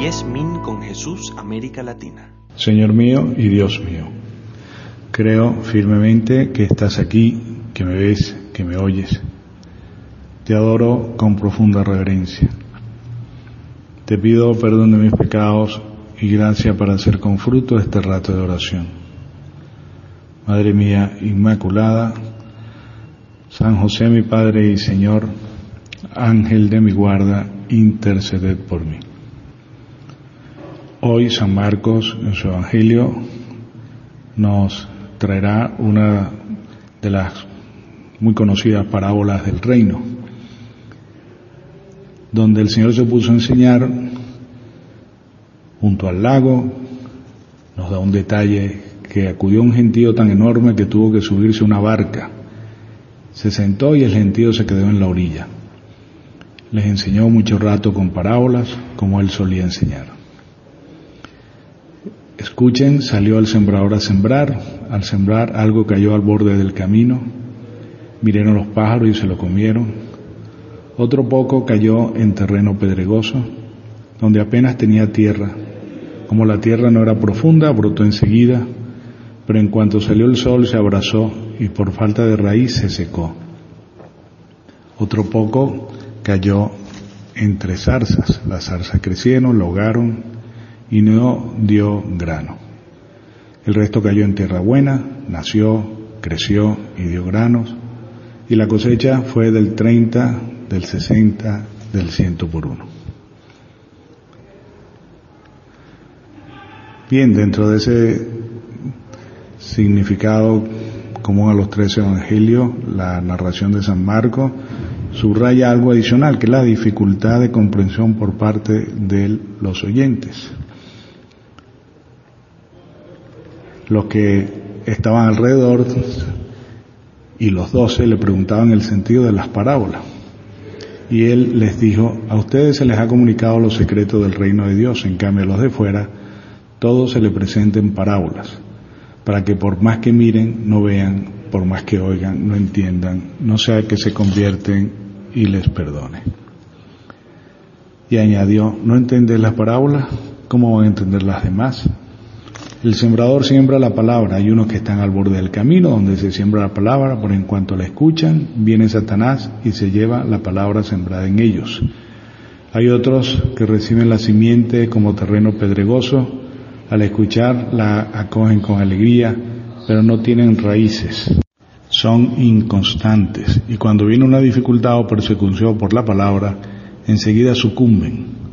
Yes Min con Jesús América Latina. Señor mío y Dios mío, creo firmemente que estás aquí, que me ves, que me oyes. Te adoro con profunda reverencia. Te pido perdón de mis pecados y gracia para hacer con fruto este rato de oración. Madre mía Inmaculada, San José mi Padre y Señor, Ángel de mi guarda, interceded por mí. Hoy San Marcos en su Evangelio nos traerá una de las muy conocidas parábolas del reino, donde el Señor se puso a enseñar junto al lago, nos da un detalle que acudió un gentío tan enorme que tuvo que subirse una barca. Se sentó y el gentío se quedó en la orilla. Les enseñó mucho rato con parábolas, como él solía enseñar. Escuchen, salió el sembrador a sembrar, al sembrar algo cayó al borde del camino, miraron los pájaros y se lo comieron, otro poco cayó en terreno pedregoso, donde apenas tenía tierra. Como la tierra no era profunda, brotó enseguida, pero en cuanto salió el sol se abrazó y por falta de raíz se secó. Otro poco cayó entre zarzas. Las zarzas crecieron, logaron y no dio grano. El resto cayó en tierra buena, nació, creció y dio granos. Y la cosecha fue del 30, del 60, del 100 por uno. Bien, dentro de ese significado común a los tres evangelios, la narración de San Marcos subraya algo adicional, que es la dificultad de comprensión por parte de los oyentes. Los que estaban alrededor y los doce le preguntaban el sentido de las parábolas. Y él les dijo, a ustedes se les ha comunicado los secretos del reino de Dios, en cambio a los de fuera, todo se les presenten parábolas, para que por más que miren, no vean, por más que oigan, no entiendan, no sea que se convierten y les perdone. Y añadió, ¿no entendés las parábolas? ¿Cómo van a entender las demás? El sembrador siembra la palabra. Hay unos que están al borde del camino donde se siembra la palabra, por en cuanto la escuchan, viene Satanás y se lleva la palabra sembrada en ellos. Hay otros que reciben la simiente como terreno pedregoso, al escuchar la acogen con alegría, pero no tienen raíces. Son inconstantes y cuando viene una dificultad o persecución por la palabra, enseguida sucumben.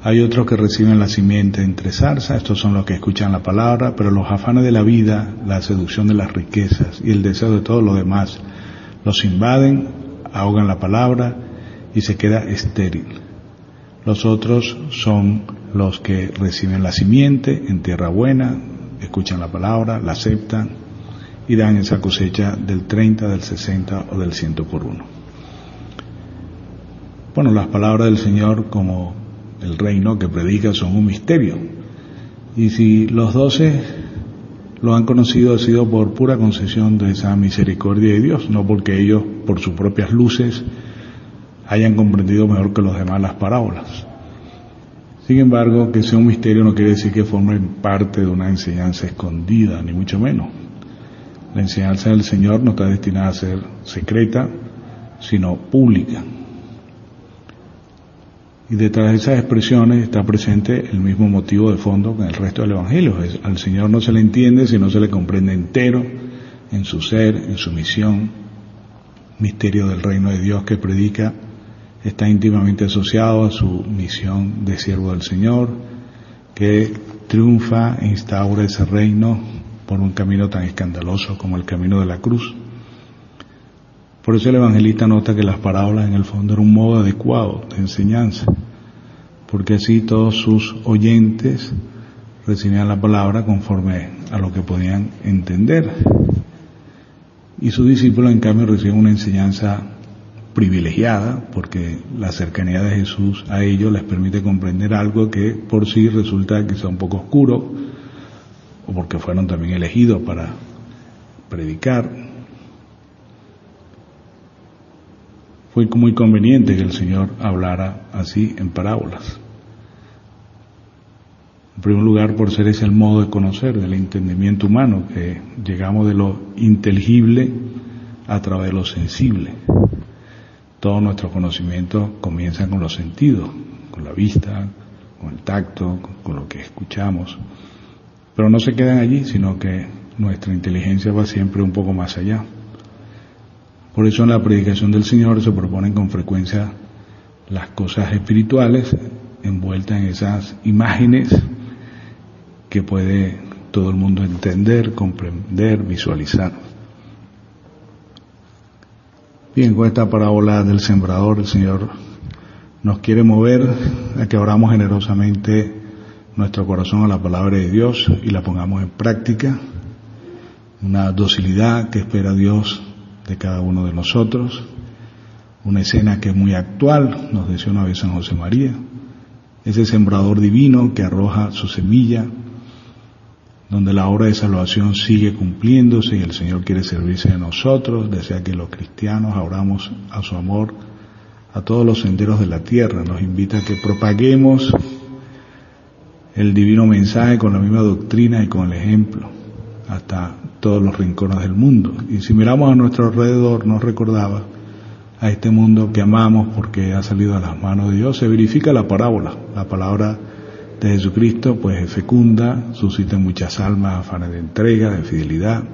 Hay otros que reciben la simiente entre zarza, estos son los que escuchan la palabra, pero los afanes de la vida, la seducción de las riquezas y el deseo de todo lo demás los invaden, ahogan la palabra y se queda estéril. Los otros son los que reciben la simiente en tierra buena, escuchan la palabra, la aceptan y dan esa cosecha del 30, del 60 o del 100 por uno. Bueno, las palabras del Señor como el reino que predica son un misterio. Y si los doce lo han conocido ha sido por pura concesión de esa misericordia de Dios, no porque ellos por sus propias luces hayan comprendido mejor que los demás las parábolas. Sin embargo, que sea un misterio no quiere decir que formen parte de una enseñanza escondida, ni mucho menos. La enseñanza del Señor no está destinada a ser secreta, sino pública. Y detrás de esas expresiones está presente el mismo motivo de fondo con el resto del Evangelio. Al Señor no se le entiende si no se le comprende entero en su ser, en su misión. Misterio del reino de Dios que predica está íntimamente asociado a su misión de siervo del Señor, que triunfa e instaura ese reino por un camino tan escandaloso como el camino de la cruz. Por eso el evangelista nota que las parábolas en el fondo eran un modo adecuado de enseñanza, porque así todos sus oyentes recibían la palabra conforme a lo que podían entender. Y sus discípulos en cambio reciben una enseñanza privilegiada, porque la cercanía de Jesús a ellos les permite comprender algo que por sí resulta sea un poco oscuro, o porque fueron también elegidos para predicar. Fue muy conveniente que el Señor hablara así en parábolas. En primer lugar, por ser ese el modo de conocer, del entendimiento humano, que llegamos de lo inteligible a través de lo sensible. Todos nuestros conocimientos comienzan con los sentidos, con la vista, con el tacto, con lo que escuchamos. Pero no se quedan allí, sino que nuestra inteligencia va siempre un poco más allá. Por eso en la predicación del Señor se proponen con frecuencia las cosas espirituales envueltas en esas imágenes que puede todo el mundo entender, comprender, visualizar. Bien, con esta parábola del sembrador, el Señor nos quiere mover a que abramos generosamente nuestro corazón a la palabra de Dios y la pongamos en práctica. Una docilidad que espera Dios de cada uno de nosotros. Una escena que es muy actual, nos decía una vez San José María. Ese sembrador divino que arroja su semilla donde la obra de salvación sigue cumpliéndose y el Señor quiere servirse de nosotros, desea que los cristianos abramos a su amor a todos los senderos de la tierra, nos invita a que propaguemos el divino mensaje con la misma doctrina y con el ejemplo hasta todos los rincones del mundo. Y si miramos a nuestro alrededor, nos recordaba a este mundo que amamos porque ha salido a las manos de Dios, se verifica la parábola, la palabra de Jesucristo, pues es fecunda, suscita muchas almas afanes de entrega, de fidelidad.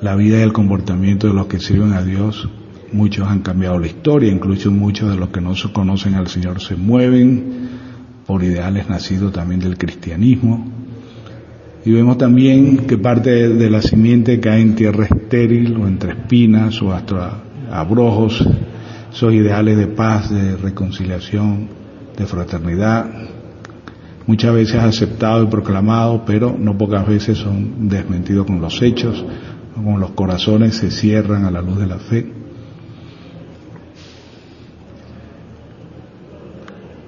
La vida y el comportamiento de los que sirven a Dios, muchos han cambiado la historia, incluso muchos de los que no conocen al Señor se mueven por ideales nacidos también del cristianismo. Y vemos también que parte de la simiente cae en tierra estéril o entre espinas o hasta abrojos, esos ideales de paz, de reconciliación, de fraternidad, muchas veces aceptado y proclamado, pero no pocas veces son desmentidos con los hechos, con los corazones se cierran a la luz de la fe.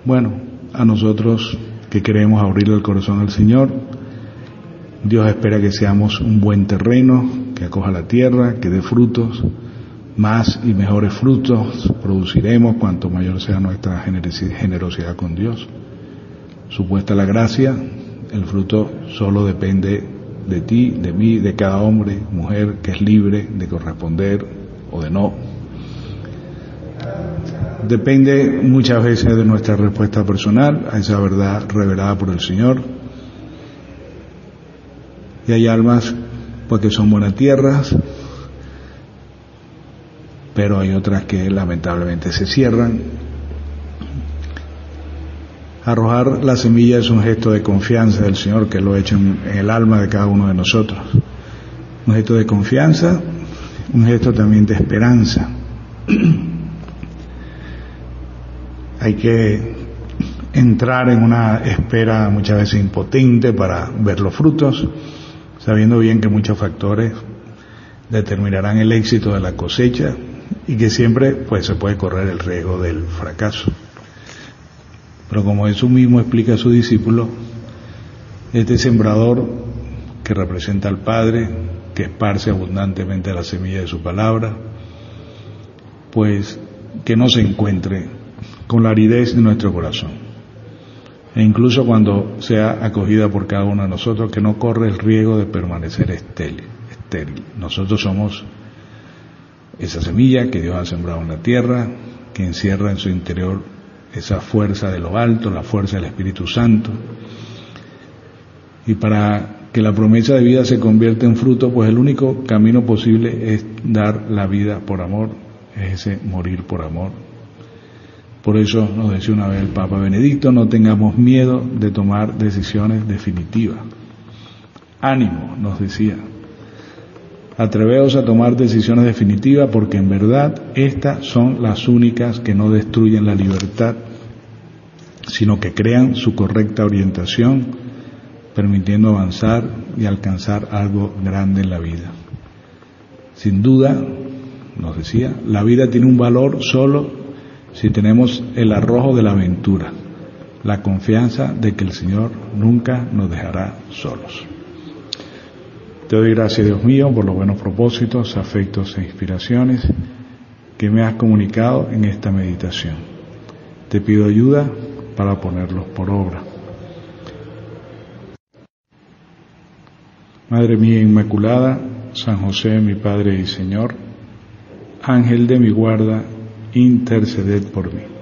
Bueno, a nosotros que queremos abrirle el corazón al Señor, Dios espera que seamos un buen terreno, que acoja la tierra, que dé frutos, más y mejores frutos produciremos cuanto mayor sea nuestra generosidad con Dios supuesta la gracia, el fruto solo depende de ti, de mí, de cada hombre, mujer que es libre de corresponder o de no. Depende muchas veces de nuestra respuesta personal a esa verdad revelada por el Señor. Y hay almas porque son buenas tierras, pero hay otras que lamentablemente se cierran Arrojar la semilla es un gesto de confianza del Señor que lo ha hecho en, el alma de cada uno de nosotros. Un gesto de confianza, un gesto también de esperanza. Hay que entrar en una espera muchas veces impotente para ver los frutos, sabiendo bien que muchos factores determinarán el éxito de la cosecha y que siempre pues se puede correr el riesgo del fracaso. Pero como Jesús mismo explica a su discípulo, este sembrador que representa al Padre, que esparce abundantemente la semilla de su palabra, pues que no se encuentre con la aridez de nuestro corazón. E incluso cuando sea acogida por cada uno de nosotros, que no corre el riesgo de permanecer estéril. estéril. Nosotros somos esa semilla que Dios ha sembrado en la tierra, que encierra en su interior esa fuerza de lo alto, la fuerza del Espíritu Santo. Y para que la promesa de vida se convierta en fruto, pues el único camino posible es dar la vida por amor, es ese morir por amor. Por eso nos decía una vez el Papa Benedicto, no tengamos miedo de tomar decisiones definitivas. Ánimo, nos decía. Atreveos a tomar decisiones definitivas porque en verdad estas son las únicas que no destruyen la libertad, sino que crean su correcta orientación, permitiendo avanzar y alcanzar algo grande en la vida. Sin duda, nos decía, la vida tiene un valor solo si tenemos el arrojo de la aventura, la confianza de que el Señor nunca nos dejará solos. Te doy gracias, Dios mío, por los buenos propósitos, afectos e inspiraciones que me has comunicado en esta meditación. Te pido ayuda para ponerlos por obra. Madre mía Inmaculada, San José, mi Padre y Señor, Ángel de mi guarda, interceded por mí.